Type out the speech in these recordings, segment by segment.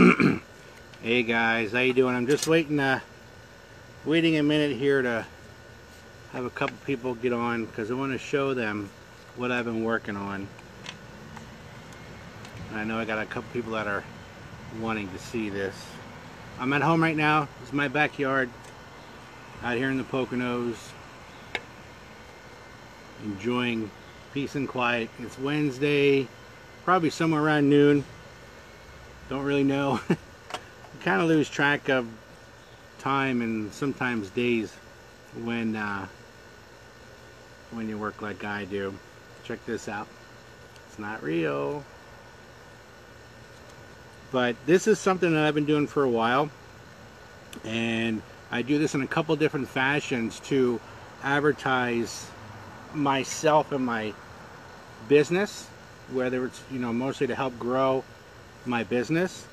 hey guys, how you doing? I'm just waiting uh waiting a minute here to have a couple people get on because I want to show them what I've been working on. I know I got a couple people that are wanting to see this. I'm at home right now. Is my backyard out here in the Poconos enjoying peace and quiet. It's Wednesday, probably somewhere around noon. Don't really know. kind of lose track of time and sometimes days when uh, when you work like I do. Check this out. It's not real. But this is something that I've been doing for a while. And I do this in a couple different fashions to advertise myself and my business, whether it's, you know, mostly to help grow my business.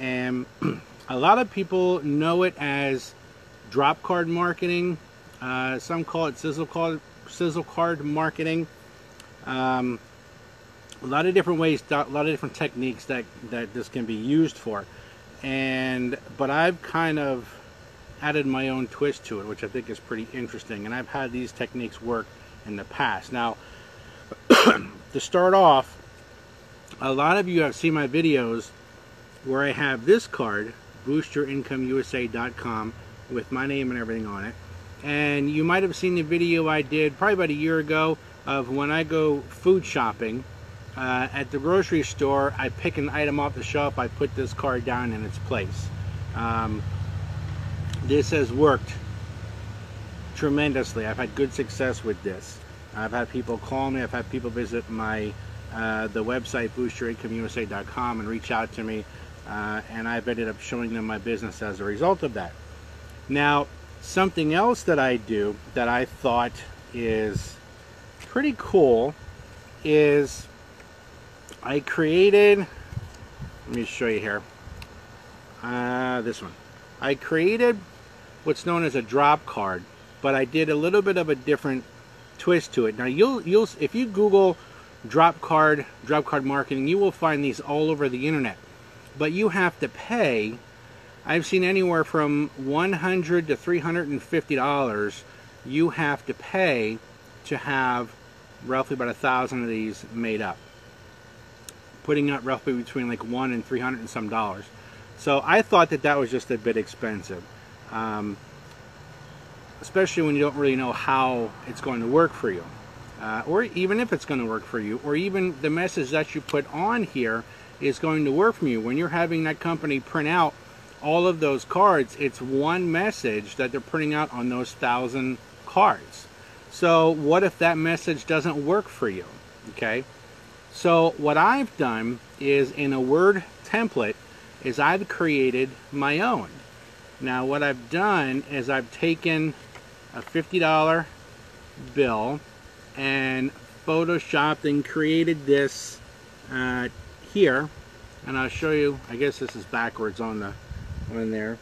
And a lot of people know it as drop card marketing. Uh, some call it sizzle card, sizzle card marketing. Um, a lot of different ways, a lot of different techniques that, that this can be used for. And, but I've kind of added my own twist to it, which I think is pretty interesting. And I've had these techniques work in the past. Now, to start off, a lot of you have seen my videos where I have this card, boostyourincomeusa.com, with my name and everything on it. And you might have seen the video I did probably about a year ago of when I go food shopping uh, at the grocery store, I pick an item off the shelf, I put this card down in its place. Um, this has worked tremendously. I've had good success with this. I've had people call me, I've had people visit my uh, the website boostyourincomeusa.com and reach out to me uh, and I've ended up showing them my business as a result of that. Now something else that I do that I thought is pretty cool is I created let me show you here uh, this one I created what's known as a drop card but I did a little bit of a different twist to it now you'll you'll if you google drop card, drop card marketing, you will find these all over the internet. But you have to pay, I've seen anywhere from 100 to $350 you have to pay to have roughly about a thousand of these made up. Putting up roughly between like one and 300 and some dollars. So I thought that that was just a bit expensive. Um, especially when you don't really know how it's going to work for you uh, or even if it's going to work for you, or even the message that you put on here is going to work for you. When you're having that company print out all of those cards, it's one message that they're printing out on those thousand cards. So what if that message doesn't work for you? Okay. So what I've done is in a Word template is I've created my own. Now what I've done is I've taken a $50 bill and photoshopped and created this uh, here. And I'll show you I guess this is backwards on the on there.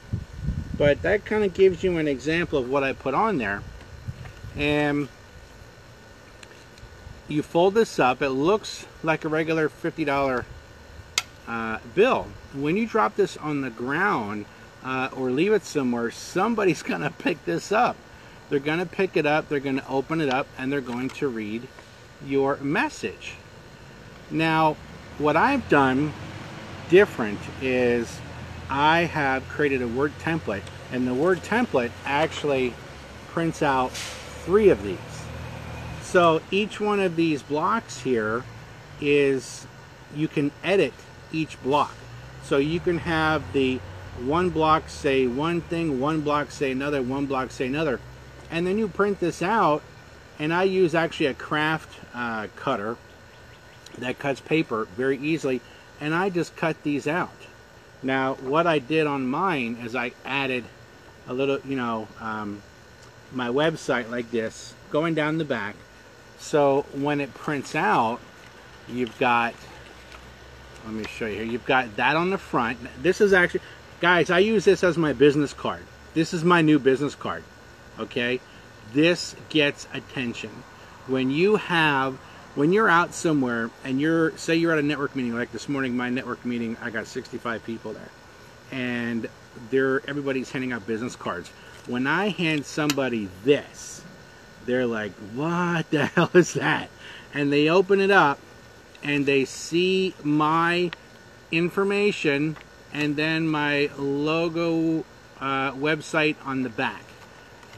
But that kind of gives you an example of what I put on there. And you fold this up it looks like a regular $50 uh, bill. When you drop this on the ground uh, or leave it somewhere somebody's gonna pick this up they're going to pick it up, they're going to open it up, and they're going to read your message. Now, what I've done different is I have created a Word template, and the Word template actually prints out three of these. So each one of these blocks here is, you can edit each block. So you can have the one block say one thing, one block say another, one block say another and then you print this out and I use actually a craft uh, cutter that cuts paper very easily and I just cut these out. Now what I did on mine is I added a little you know um, my website like this going down the back. So when it prints out you've got let me show you here you've got that on the front. This is actually guys I use this as my business card. This is my new business card okay this gets attention when you have when you're out somewhere and you're say you're at a network meeting like this morning my network meeting i got 65 people there and they're everybody's handing out business cards. When I hand somebody this, they're like, "What the hell is that?" And they open it up, and they see my information and then my logo uh, website on the back.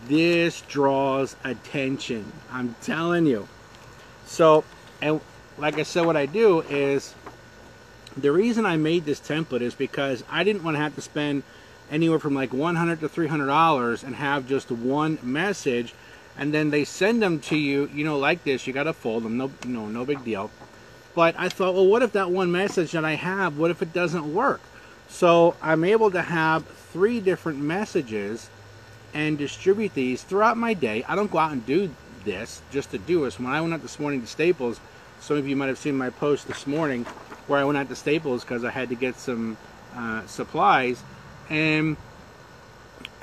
This draws attention. I'm telling you. So, and like I said, what I do is the reason I made this template is because I didn't want to have to spend anywhere from like 100 to 300 dollars and have just one message and then they send them to you you know like this you got to fold them no no no big deal but I thought well what if that one message that I have what if it doesn't work so I'm able to have three different messages and distribute these throughout my day I don't go out and do this just to do this when I went out this morning to Staples some of you might have seen my post this morning where I went out to Staples because I had to get some uh, supplies and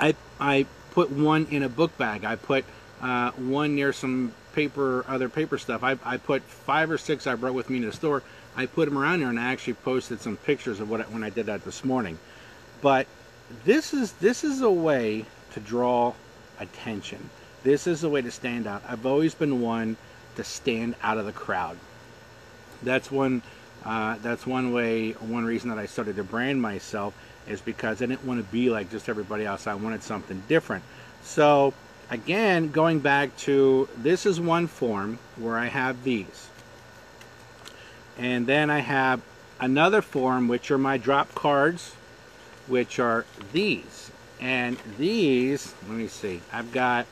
I I put one in a book bag. I put uh, one near some paper, other paper stuff. I, I put five or six I brought with me to the store. I put them around there, and I actually posted some pictures of what when I did that this morning. But this is this is a way to draw attention. This is the way to stand out. I've always been one to stand out of the crowd. That's one. Uh, that's one way. One reason that I started to brand myself is because I didn't want to be like just everybody else. I wanted something different. So again, going back to this is one form where I have these. And then I have another form which are my drop cards which are these. And these, let me see. I've got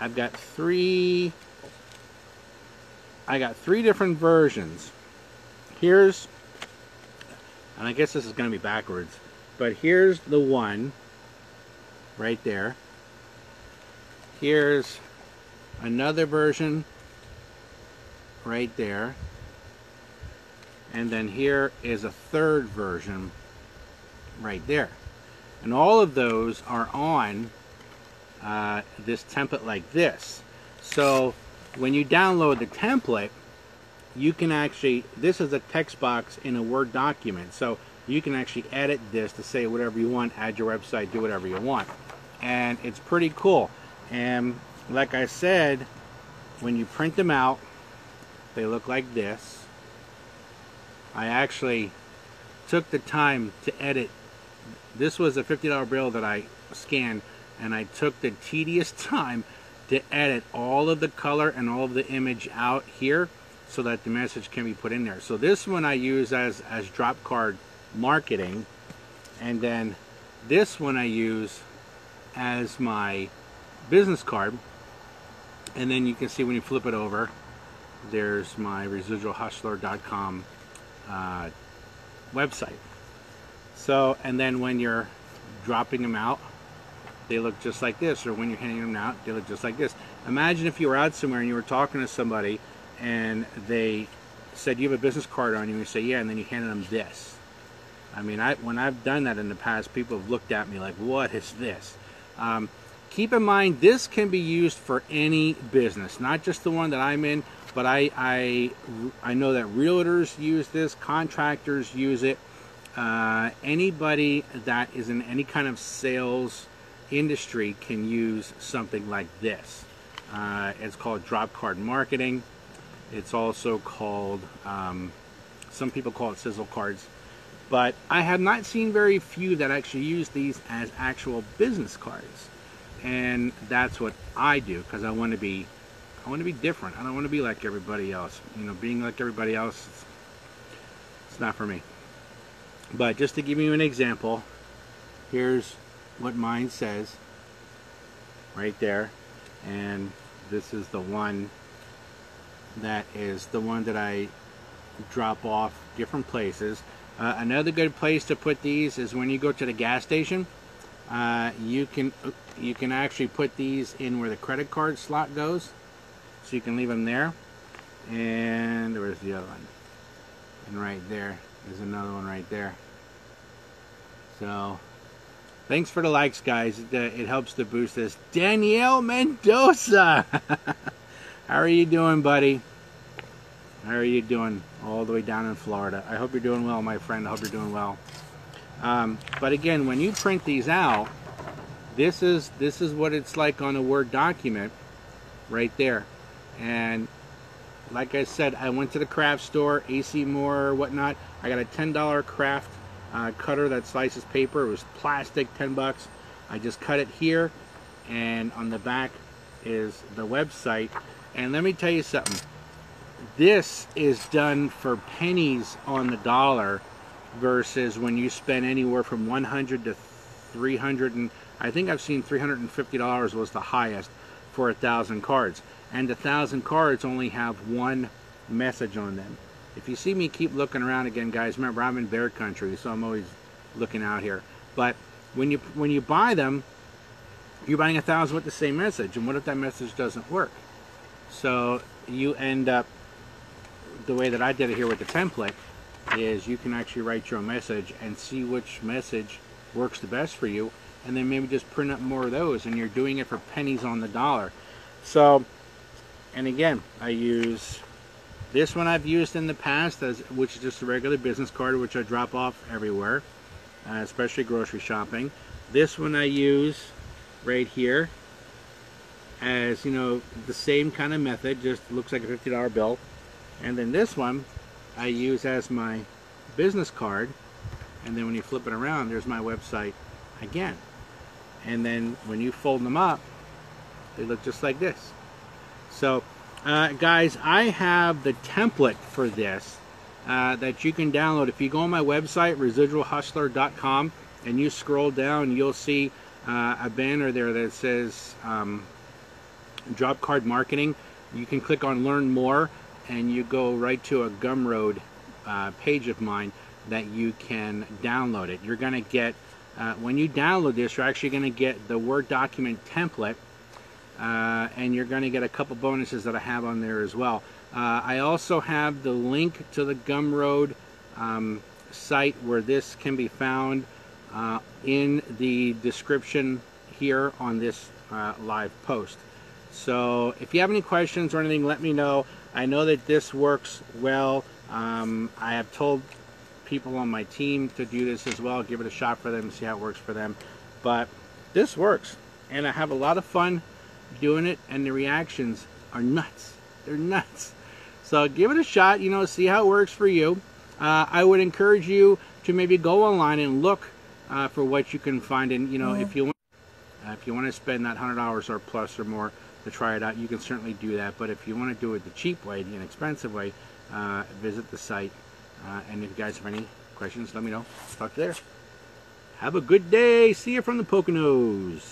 I've got three I got three different versions. Here's and I guess this is going to be backwards but here's the one right there here's another version right there and then here is a third version right there and all of those are on uh, this template like this so when you download the template you can actually, this is a text box in a Word document, so you can actually edit this to say whatever you want, add your website, do whatever you want. And it's pretty cool. And like I said, when you print them out, they look like this. I actually took the time to edit. This was a $50 bill that I scanned, and I took the tedious time to edit all of the color and all of the image out here so that the message can be put in there. So this one I use as, as drop card marketing. And then this one I use as my business card. And then you can see when you flip it over, there's my residualhustler.com uh, website. So, and then when you're dropping them out, they look just like this, or when you're handing them out, they look just like this. Imagine if you were out somewhere and you were talking to somebody and they said you have a business card on you and you say yeah and then you handed them this. I mean I when I've done that in the past people have looked at me like what is this? Um, keep in mind this can be used for any business not just the one that I'm in but I I, I know that realtors use this contractors use it uh, anybody that is in any kind of sales industry can use something like this uh, it's called drop card marketing it's also called, um, some people call it sizzle cards. But I have not seen very few that actually use these as actual business cards. And that's what I do because I want to be I want to be different. I don't want to be like everybody else. You know, being like everybody else, it's, it's not for me. But just to give you an example, here's what mine says right there. And this is the one that is the one that I drop off different places. Uh, another good place to put these is when you go to the gas station. Uh, you can you can actually put these in where the credit card slot goes, so you can leave them there. And where's the other one? And right there is another one right there. So, thanks for the likes, guys. It, uh, it helps to boost this. Danielle Mendoza. How are you doing, buddy? How are you doing all the way down in Florida? I hope you're doing well, my friend. I hope you're doing well. Um, but again, when you print these out, this is this is what it's like on a Word document, right there. And like I said, I went to the craft store, AC Moore whatnot. I got a $10 craft uh, cutter that slices paper. It was plastic, 10 bucks. I just cut it here, and on the back is the website. And let me tell you something. This is done for pennies on the dollar versus when you spend anywhere from 100 to 300 and I think I've seen $350 was the highest for a thousand cards. And a thousand cards only have one message on them. If you see me keep looking around again guys remember I'm in bear country so I'm always looking out here. But when you when you buy them you're buying a thousand with the same message. And what if that message doesn't work? So you end up the way that I did it here with the template is you can actually write your own message and see which message works the best for you and then maybe just print up more of those and you're doing it for pennies on the dollar. So and again I use this one I've used in the past as which is just a regular business card which I drop off everywhere uh, especially grocery shopping. This one I use right here as you know the same kind of method just looks like a $50 bill. And then this one I use as my business card. And then when you flip it around there's my website again and then when you fold them up they look just like this. So uh, guys I have the template for this uh, that you can download. If you go on my website residualhustler.com and you scroll down you'll see uh, a banner there that says um, drop card marketing. You can click on learn more and you go right to a Gumroad uh, page of mine that you can download it. You're going to get, uh, when you download this, you're actually going to get the Word document template uh, and you're going to get a couple bonuses that I have on there as well. Uh, I also have the link to the Gumroad um, site where this can be found uh, in the description here on this uh, live post. So if you have any questions or anything, let me know. I know that this works well. Um, I have told people on my team to do this as well. Give it a shot for them, see how it works for them. But this works, and I have a lot of fun doing it, and the reactions are nuts. They're nuts. So give it a shot, you know, see how it works for you. Uh, I would encourage you to maybe go online and look uh, for what you can find. And, you know, mm -hmm. if you want, uh, if you want to spend that $100 or plus or more, to try it out, you can certainly do that. But if you want to do it the cheap way, the inexpensive way, uh, visit the site. Uh, and if you guys have any questions, let me know. Talk to you there. Have a good day. See you from the Poconos.